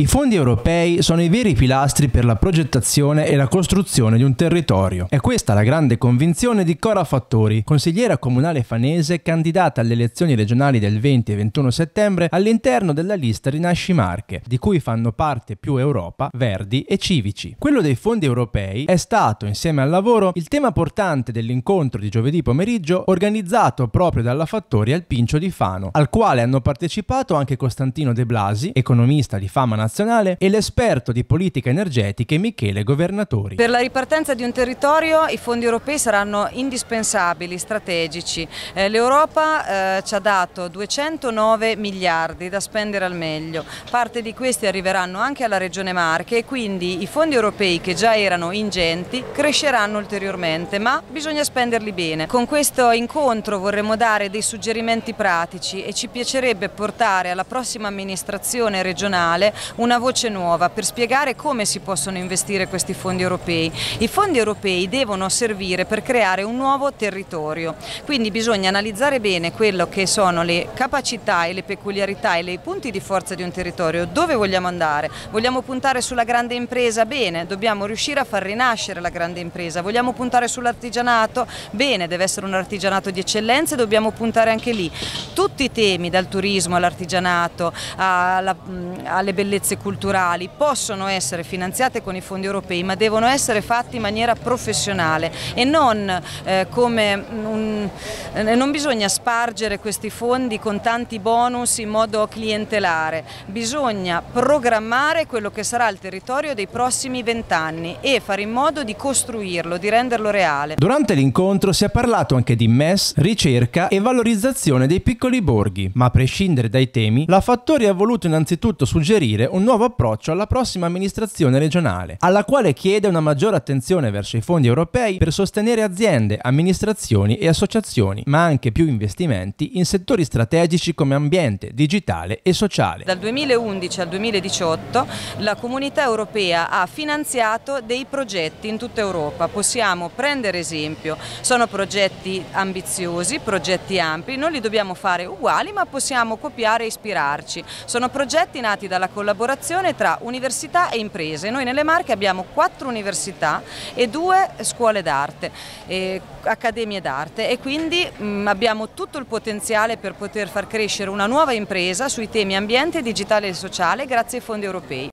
I fondi europei sono i veri pilastri per la progettazione e la costruzione di un territorio. È questa la grande convinzione di Cora Fattori, consigliera comunale fanese candidata alle elezioni regionali del 20 e 21 settembre all'interno della lista Rinasci Marche, di cui fanno parte più Europa, Verdi e Civici. Quello dei fondi europei è stato, insieme al lavoro, il tema portante dell'incontro di giovedì pomeriggio organizzato proprio dalla Fattori al Pincio di Fano, al quale hanno partecipato anche Costantino De Blasi, economista di fama nazionale nazionale e l'esperto di politica energetica Michele Governatori. Per la ripartenza di un territorio i fondi europei saranno indispensabili, strategici. Eh, L'Europa eh, ci ha dato 209 miliardi da spendere al meglio, parte di questi arriveranno anche alla Regione Marche e quindi i fondi europei che già erano ingenti cresceranno ulteriormente, ma bisogna spenderli bene. Con questo incontro vorremmo dare dei suggerimenti pratici e ci piacerebbe portare alla prossima amministrazione regionale una voce nuova per spiegare come si possono investire questi fondi europei. I fondi europei devono servire per creare un nuovo territorio, quindi bisogna analizzare bene quello che sono le capacità e le peculiarità e i punti di forza di un territorio, dove vogliamo andare. Vogliamo puntare sulla grande impresa? Bene, dobbiamo riuscire a far rinascere la grande impresa. Vogliamo puntare sull'artigianato? Bene, deve essere un artigianato di eccellenza e dobbiamo puntare anche lì. Tutti i temi, dal turismo all'artigianato, alle bellezze bellezze culturali possono essere finanziate con i fondi europei ma devono essere fatti in maniera professionale e non eh, come un, eh, non bisogna spargere questi fondi con tanti bonus in modo clientelare, bisogna programmare quello che sarà il territorio dei prossimi vent'anni e fare in modo di costruirlo, di renderlo reale. Durante l'incontro si è parlato anche di MES, ricerca e valorizzazione dei piccoli borghi, ma a prescindere dai temi, la Fattori ha voluto innanzitutto suggerire un un nuovo approccio alla prossima amministrazione regionale, alla quale chiede una maggiore attenzione verso i fondi europei per sostenere aziende, amministrazioni e associazioni, ma anche più investimenti in settori strategici come ambiente, digitale e sociale. Dal 2011 al 2018 la comunità europea ha finanziato dei progetti in tutta Europa, possiamo prendere esempio, sono progetti ambiziosi, progetti ampi, non li dobbiamo fare uguali ma possiamo copiare e ispirarci, sono progetti nati dalla collaborazione collaborazione tra università e imprese. Noi nelle Marche abbiamo quattro università e due scuole d'arte, eh, accademie d'arte e quindi mh, mm, abbiamo tutto il potenziale per poter far crescere una nuova impresa sui temi ambiente, digitale e sociale grazie ai fondi europei.